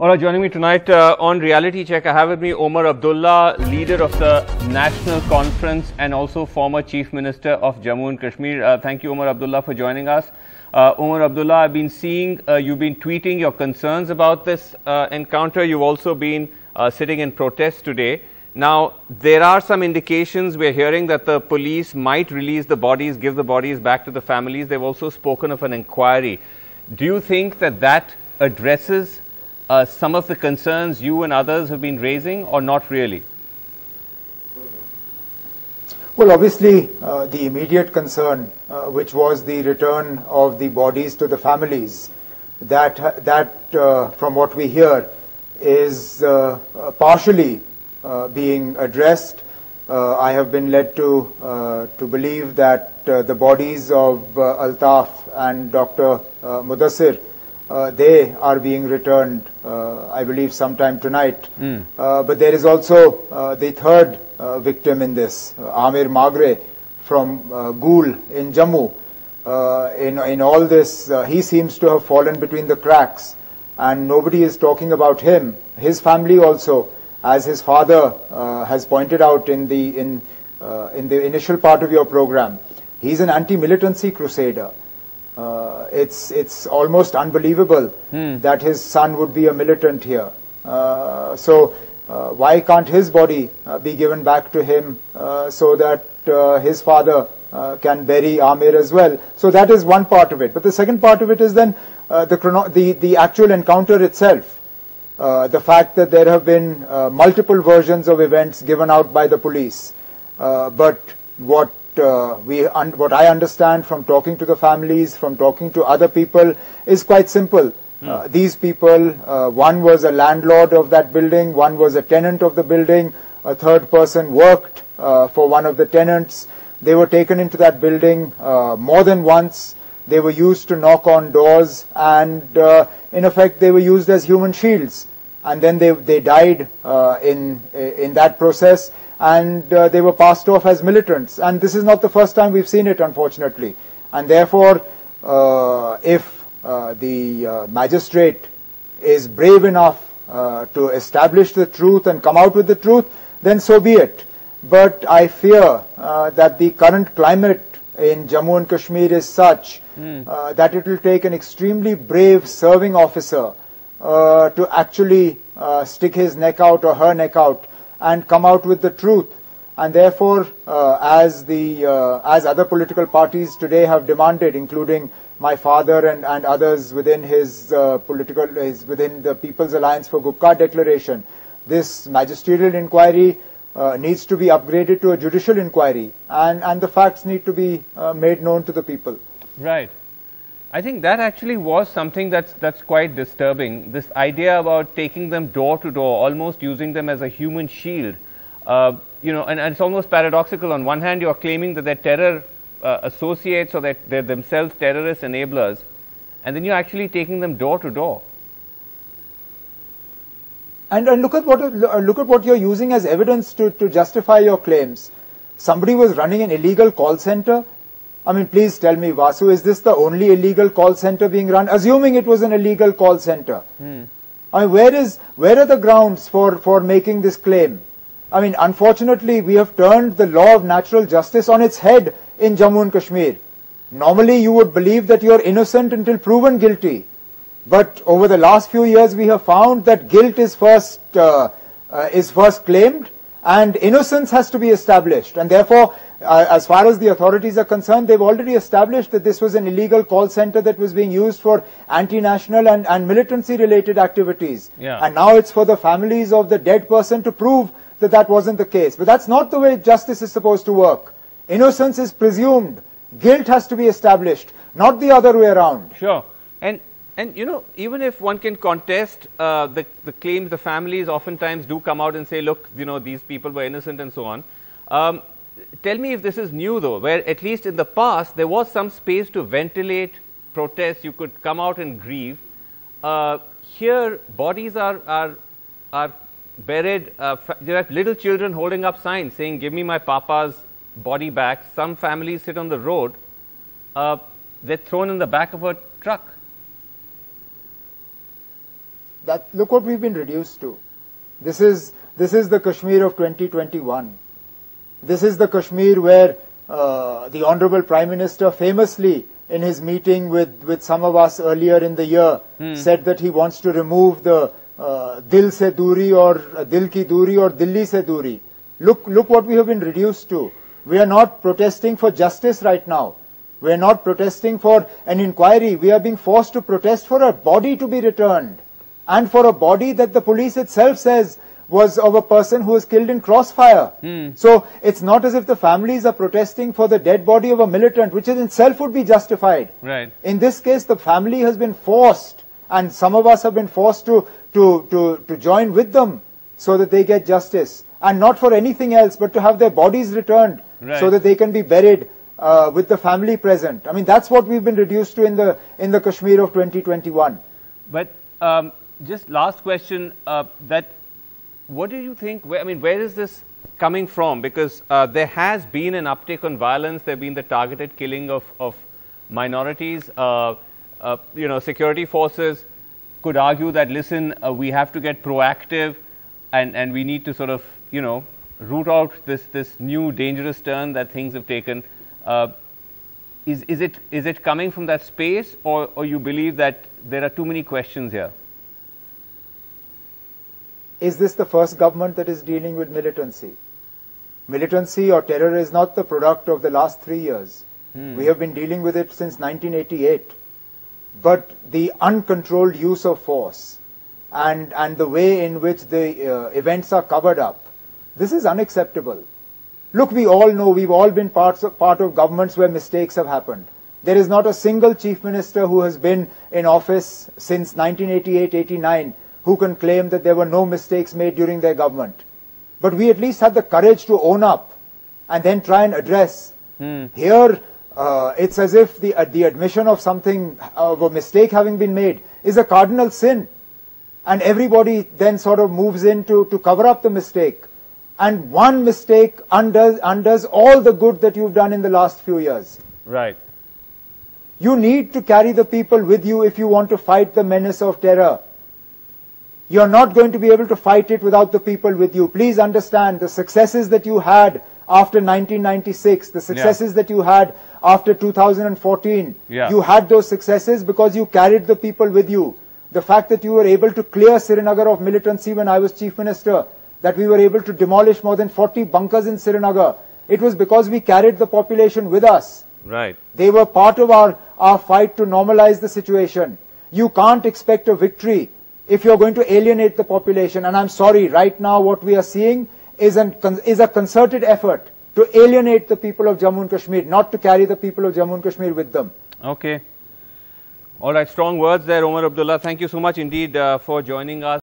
All right, joining me tonight uh, on Reality Check, I have with me Omar Abdullah, leader of the National Conference and also former Chief Minister of Jammu and Kashmir. Uh, thank you, Omar Abdullah, for joining us. Uh, Omar Abdullah, I've been seeing uh, you've been tweeting your concerns about this uh, encounter. You've also been uh, sitting in protest today. Now, there are some indications we're hearing that the police might release the bodies, give the bodies back to the families. They've also spoken of an inquiry. Do you think that that addresses uh, some of the concerns you and others have been raising or not really? Well, obviously, uh, the immediate concern, uh, which was the return of the bodies to the families, that, that uh, from what we hear, is uh, uh, partially being addressed. I have been led to, to believe that the bodies of Altaf and Dr. Mudassir uh, they are being returned, uh, I believe, sometime tonight. Mm. Uh, but there is also uh, the third uh, victim in this, uh, Amir Magre from uh, Gool in Jammu. in, in all this, he seems to have fallen between the cracks, and nobody is talking about him. His family also, as his father has pointed out in the, in, in the initial part of your program, he's an anti-militancy crusader. Uh, it's it's almost unbelievable hmm. that his son would be a militant here. Uh, so uh, why can't his body uh, be given back to him uh, so that uh, his father can bury Amir as well? So that is one part of it. But the second part of it is then the, the the actual encounter itself. the fact that there have been multiple versions of events given out by the police, but what uh, we what I understand from talking to the families, from talking to other people, is quite simple. Mm. Uh, these people, uh, one was a landlord of that building, one was a tenant of the building, a third person worked uh, for one of the tenants. They were taken into that building uh, more than once. They were used to knock on doors, and uh, in effect, they were used as human shields. And then they they died in in that process and uh, they were passed off as militants. And this is not the first time we've seen it, unfortunately. And therefore, uh, if uh, the uh, magistrate is brave enough uh, to establish the truth and come out with the truth, then so be it. But I fear uh, that the current climate in Jammu and Kashmir is such mm. that it will take an extremely brave serving officer to actually stick his neck out or her neck out and come out with the truth. And therefore, uh, as the uh, as other political parties today have demanded, including my father and, and others within his uh, political his, within the People's Alliance for Gupkar declaration, this magisterial inquiry uh, needs to be upgraded to a judicial inquiry, and and the facts need to be uh, made known to the people. Right. I think that actually was something that's that's quite disturbing. This idea about taking them door to door, almost using them as a human shield. Uh, you know, and, and, it's almost paradoxical. On one hand, you're claiming that they're terror uh, associates or that they're themselves terrorist enablers, and then you're actually taking them door to door. And, and look at what look at what you're using as evidence to, to justify your claims. Somebody was running an illegal call center I mean, please tell me, Vasu, is this the only illegal call center being run? Assuming it was an illegal call center. Hmm. I mean, where is, where are the grounds for, for making this claim? I mean, unfortunately, we have turned the law of natural justice on its head in Jammu and Kashmir. Normally, you would believe that you are innocent until proven guilty. But over the last few years, we have found that guilt is first, uh, uh, is first claimed and innocence has to be established. And therefore, uh, as far as the authorities are concerned, they've already established that this was an illegal call center that was being used for anti-national and, and militancy-related activities. Yeah. And now it's for the families of the dead person to prove that that wasn't the case. But that's not the way justice is supposed to work. Innocence is presumed. Guilt has to be established, not the other way around. Sure. And and you know, even if one can contest uh, the, the claims, the families oftentimes do come out and say, look, you know, these people were innocent and so on. Um, tell me if this is new though, where at least in the past there was some space to ventilate protests, you could come out and grieve. Uh, here, bodies are, are, are buried, uh, there are little children holding up signs saying, give me my papa's body back. Some families sit on the road, uh, they're thrown in the back of a truck. That, look what we've been reduced to. This is, this is the Kashmir of 2021. This is the Kashmir where uh, the Honorable Prime Minister famously in his meeting with, with some of us earlier in the year hmm. said that he wants to remove the uh, Dil se duri or uh, Dil ki duri or Dilli se duri. Look, look what we have been reduced to. We are not protesting for justice right now. We are not protesting for an inquiry. We are being forced to protest for a body to be returned. And for a body that the police itself says was of a person who was killed in crossfire. Hmm. So it's not as if the families are protesting for the dead body of a militant, which in itself would be justified. Right. In this case, the family has been forced, and some of us have been forced to, to, to, to join with them so that they get justice. And not for anything else, but to have their bodies returned right. so that they can be buried uh, with the family present. I mean, that's what we've been reduced to in the in the Kashmir of 2021. But um, just last question: uh, that what do you think? Where, I mean, where is this coming from? Because uh, there has been an uptick on violence. There have been the targeted killing of of minorities. Uh, uh, you know, security forces could argue that listen, uh, we have to get proactive, and and we need to sort of you know root out this this new dangerous turn that things have taken. Uh, is, is, it, is it coming from that space or, or you believe that there are too many questions here? Is this the first government that is dealing with militancy? Militancy or terror is not the product of the last three years. Hmm. We have been dealing with it since 1988. But the uncontrolled use of force and, and the way in which the uh, events are covered up, this is unacceptable. Look, we all know, we've all been parts of, part of governments where mistakes have happened. There is not a single chief minister who has been in office since 1988-89 who can claim that there were no mistakes made during their government. But we at least had the courage to own up and then try and address. Hmm. Here, uh, it's as if the, uh, the admission of something, of a mistake having been made, is a cardinal sin. And everybody then sort of moves in to, to cover up the mistake and one mistake undoes, undoes all the good that you've done in the last few years. Right. You need to carry the people with you if you want to fight the menace of terror. You're not going to be able to fight it without the people with you. Please understand the successes that you had after 1996, the successes yeah. that you had after 2014. Yeah. You had those successes because you carried the people with you. The fact that you were able to clear Srinagar of militancy when I was chief minister, that we were able to demolish more than 40 bunkers in Srinagar. It was because we carried the population with us. Right. They were part of our, our fight to normalize the situation. You can't expect a victory if you're going to alienate the population. And I'm sorry, right now what we are seeing is, an, is a concerted effort to alienate the people of Jammu and Kashmir, not to carry the people of Jammu and Kashmir with them. Okay. All right, strong words there, Omar Abdullah. Thank you so much indeed uh, for joining us.